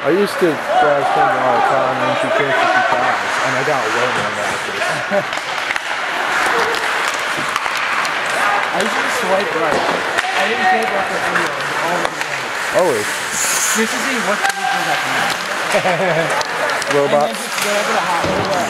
I used to drive Kendra all the time when she came 55s, and I got way more matches. I used to swipe right. I didn't take left or anywhere. Always. Just to see what features I can have. And then Robots. just whatever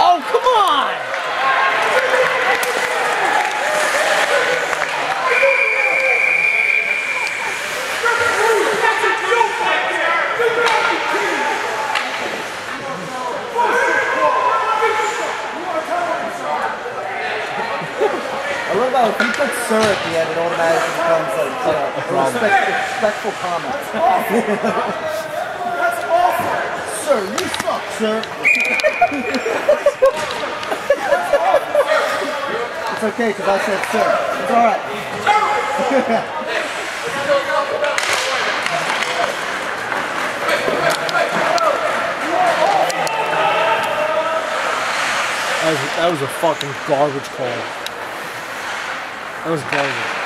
Oh, come on! I love how if you put sir at the end, it automatically becomes like uh, a respect, respectful comment. That's awful. Sir, you suck, sir. it's okay, because I said sir. It's alright. That was, that was a fucking garbage call. That was garbage.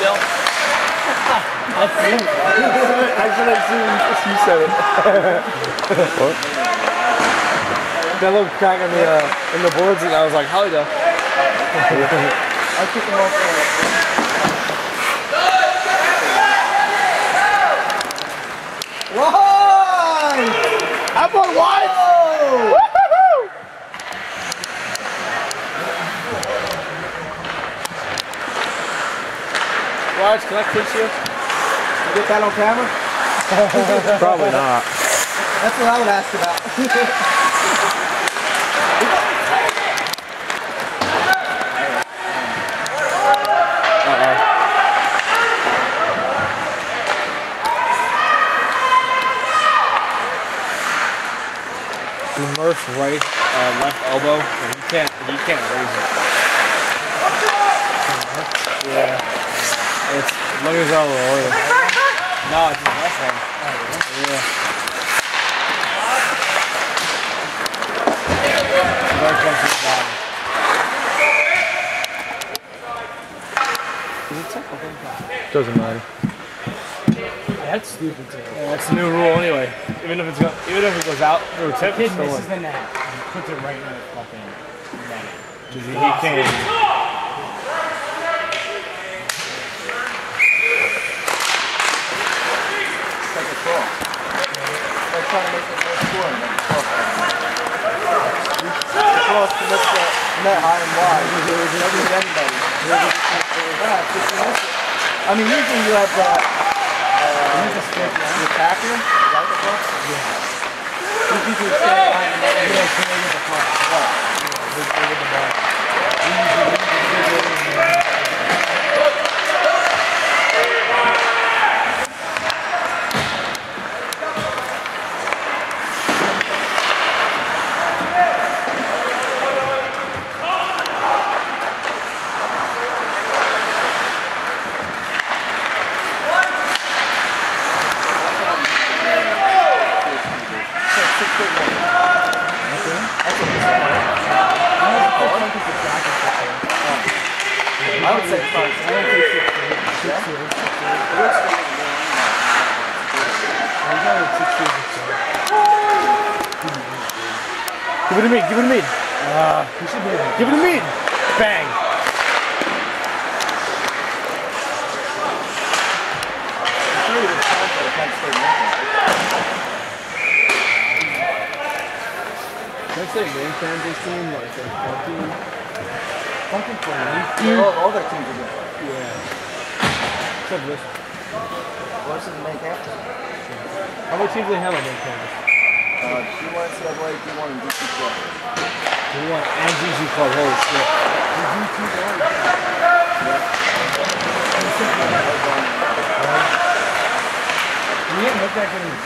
Oh, yeah. I should have seen if you said it. what? That little crack in the uh, in the boards, and I was like, hell yeah. I took him off. Right! That boy what? Oh! Raj, can I kiss you? You get that on camera? Probably not. That's what I would ask about. The Murph right, uh, left elbow, and you can't, you can't raise it. Yeah. It's, look at his elbow. look at it. No, it's his left hand. Yeah. Right comes his body. Doesn't matter. That's stupid too. Yeah, that's the new rule anyway. Even if it's go, even if it goes out through a tip, Kid it's misses the net and puts it right in the fucking net. 'Cause he, he can't. It's like a claw. Like trying to make the. The the. That anybody. You. I mean, usually you have the, uh, the attacker. Is that the? Yeah. You usually stand the. You the. Yeah, the. You you usually- I would say five. I don't think six feet. Yeah? Give it to me. Give it to me. Uh, give it to me. Bang. Say name Kansas team? Like, like fucking. Fucking for me. All, all their teams are good. Yeah. Except this. What's the main campus? How many teams do they have on name Kansas? Uh, D1 NCAA, D1 and DC Club. We want and GG Club. Holy shit. You didn't look that good in the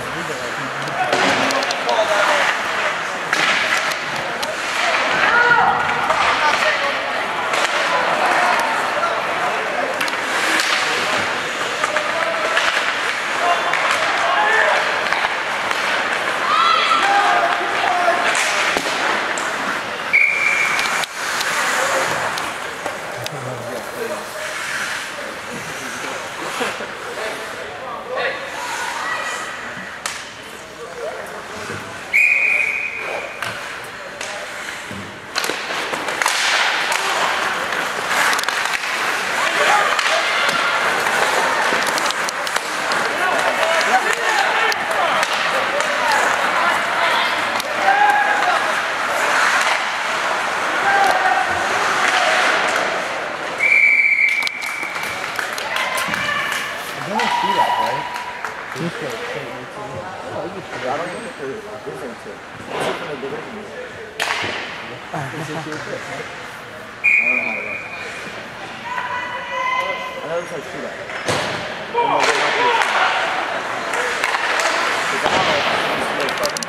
like, Your trick, right? I don't know how to run. I know this like shoot at. I'm gonna go like this. Because I don't know if I'm supposed to make fucking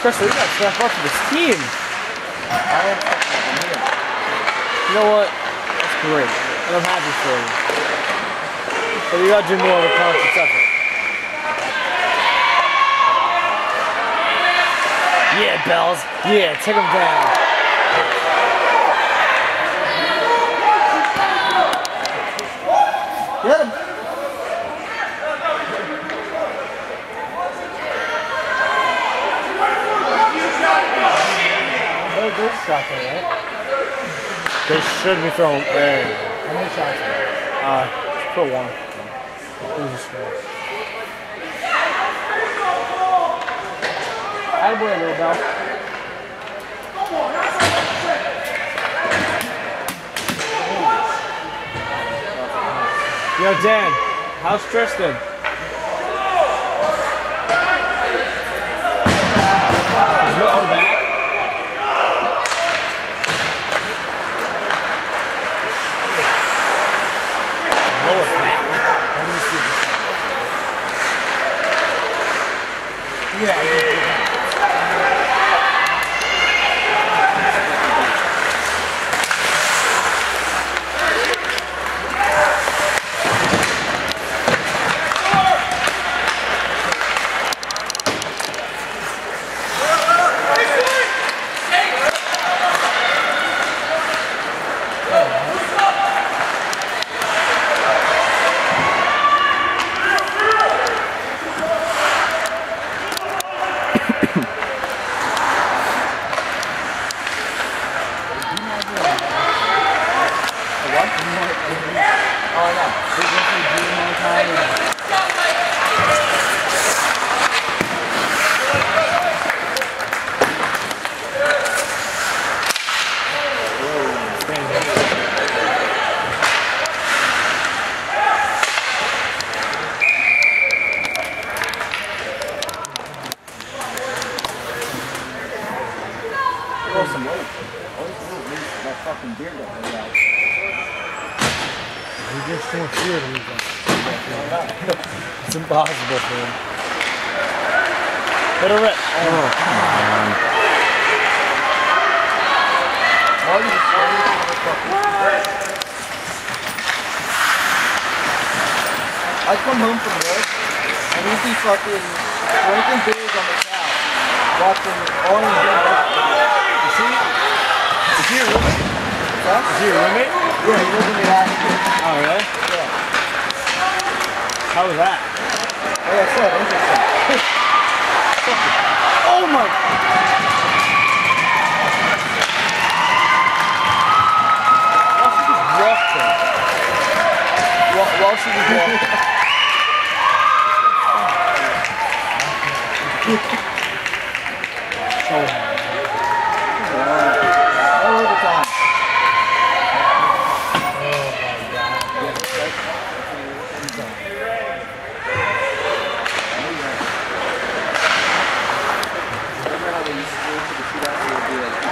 Chris, we got stuff up for this team. I am. You know what? That's great. And I'm happy for you. But you gotta do more of a conscious effort. Yeah, Bells. Yeah, take them down. Get him! No good shots are right. They should be throwing. How many shots? Uh, put one. A score? Attaboy, little bell. Yo, Dan, how's Tristan? Is Milton back? Noah's back. Let me see this. Yeah, I can do that. Oh, no. Throw some weight. All you can do is lose that fucking beer that we got. He drinks too much beer to lose that. It's impossible for him. Hit a rip. Why are you I come home from work and we be fucking drinking beers on the couch, watching Orange Is he? Is he a roommate? Huh? Is he a roommate? Yeah, he lives in the attic. Oh, really? Yeah. How was that? Like I said, interesting. Oh my! While she was walking. While, while she was walking. so All over time. Remember how they used to do it to the shootout? They would do like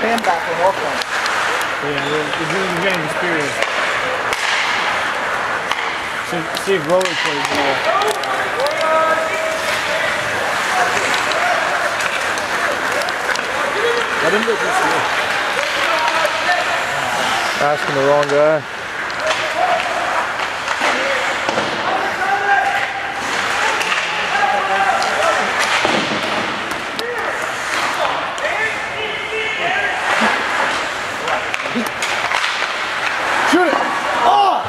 pay him back and walk on it. Yeah, you're, you're doing you're getting experience. See, see if roller plays more. Let him look this way. Asking the wrong guy. Shoot it! Oh!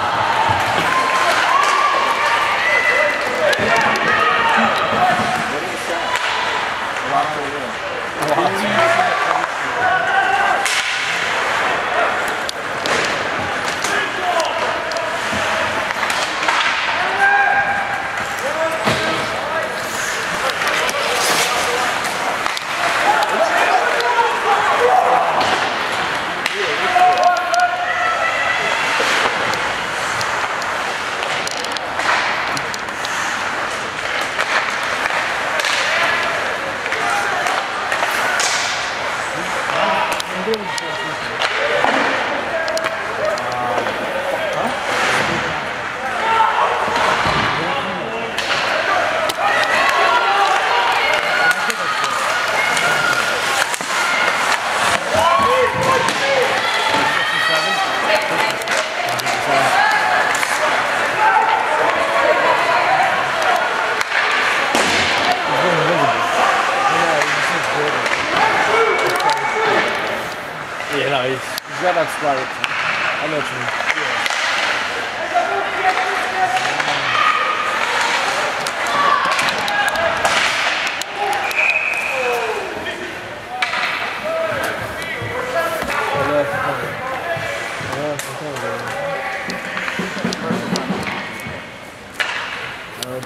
Yeah, no, he's, he's got that spot. I know what you mean.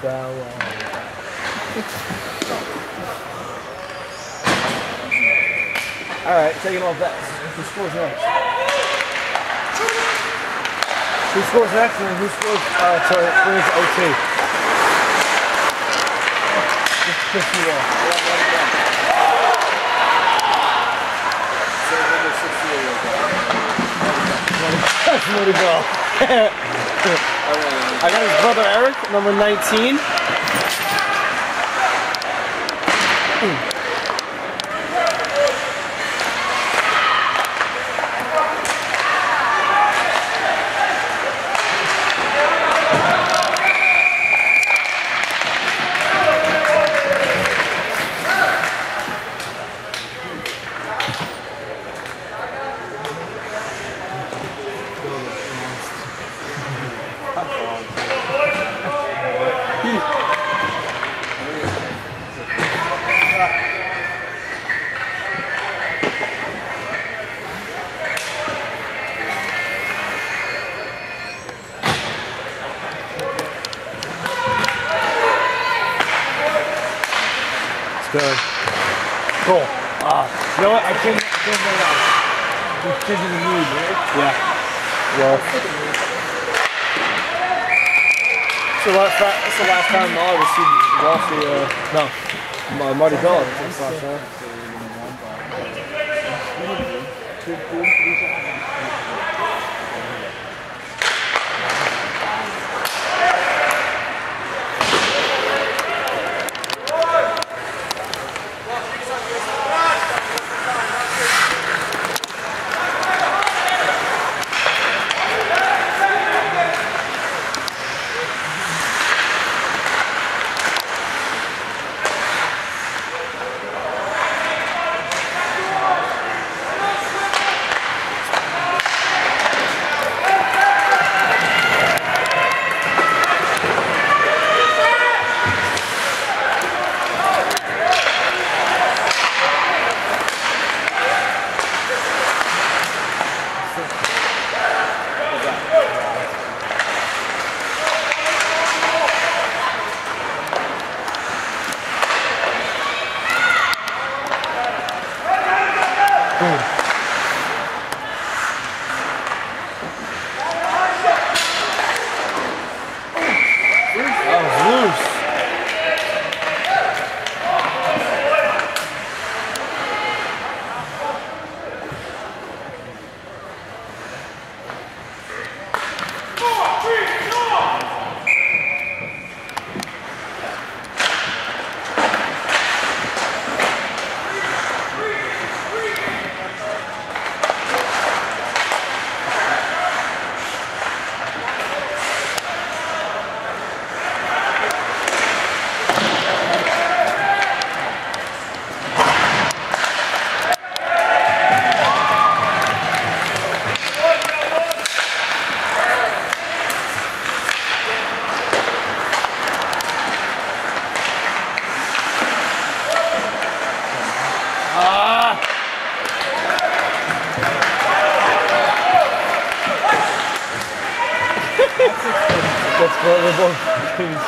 Doubt. All right, taking off that. Who scores next? Who scores next and who scores uh, to wins OT? Just piss you off. That's where to go. I got his brother Eric, number 19. It's good. Cool. Uh, you know what? I can't, I can't get it out. We're changing the mood, right? Yeah. Well, So last, that's the last time I was see Rossi, uh, no, Ma- Marty Bell. That's last time. That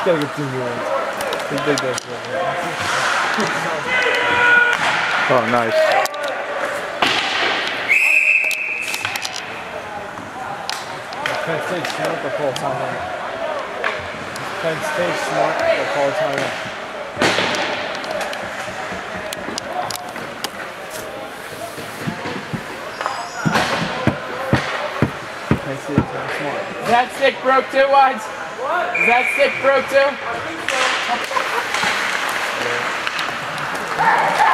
gotta get two new ones. Big. Oh, nice. Penn State smart, they'll call timeout. Penn State smart, they'll call timeout. Penn State's not smart. That stick broke too, Wides? Is that stick broke too?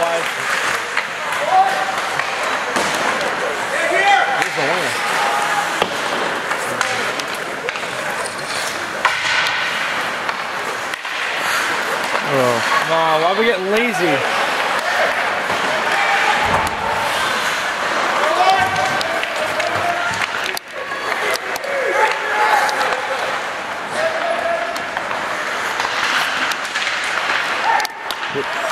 Life. Here's the winner. Oh, why are we getting lazy? But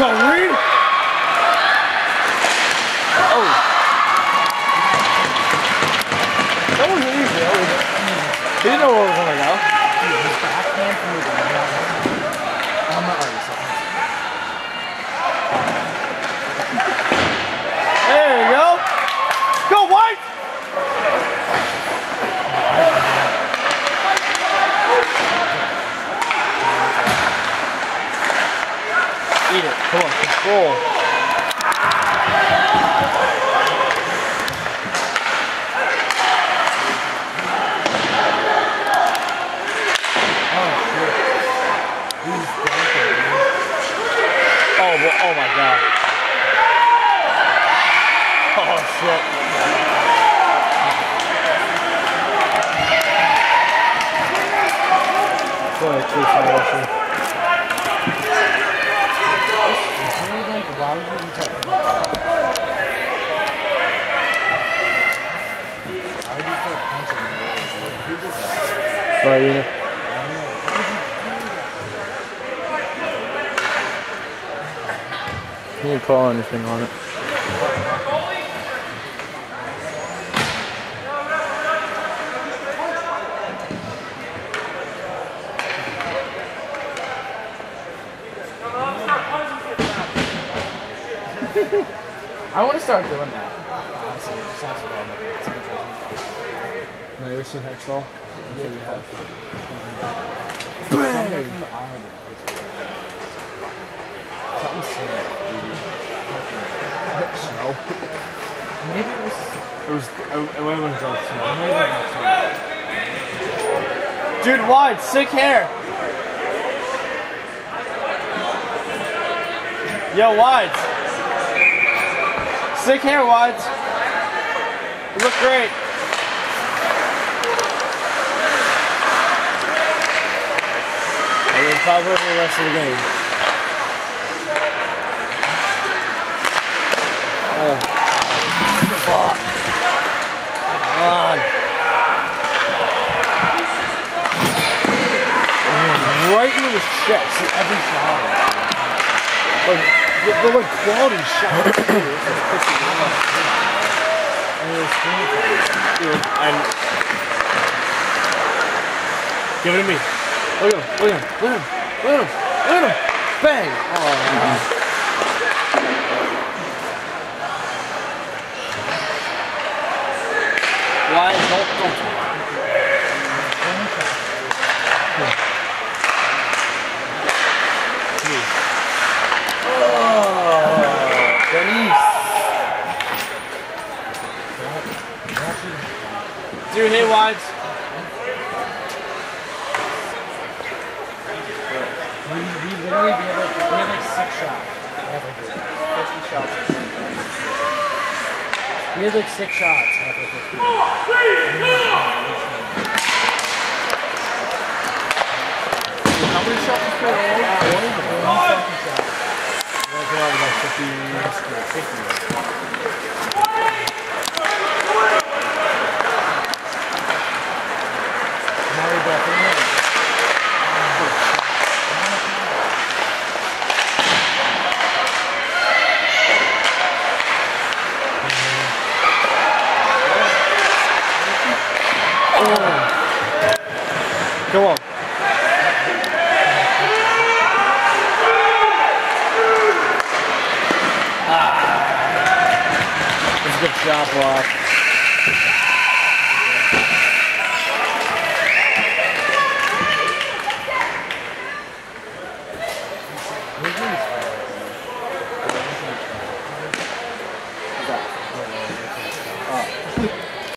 Go, Reed! Oh! That wasn't easy. That was, he didn't know where it was gonna go. There you go. Go, White! Eat it. Control. Oh, oh well, oh my god. Oh shit. Go ahead, Chase, Right, yeah. you didn't call anything on it. I want to start doing that. Honestly, it sounds fun. It's a good. No, you ever seen Hextall? Bang! Snow. Maybe it was. It was, it, when snow. Dude, wide, sick hair. Yo, wide. Sick hair, wide. You look great. And then five over the rest of the game. Oh. Fuck. Come on. Man, right into his chest every shot. Like, the, the like quality shots too. It's just pissing me off. And it was screen time. Dude, and give it to me. Look at him, look at him, look at him, at him, at him. Bang! Oh, Wide, don't, don't. Dude, hey, wides. We, we literally we have like, we have like six shots. Fifty shots. We have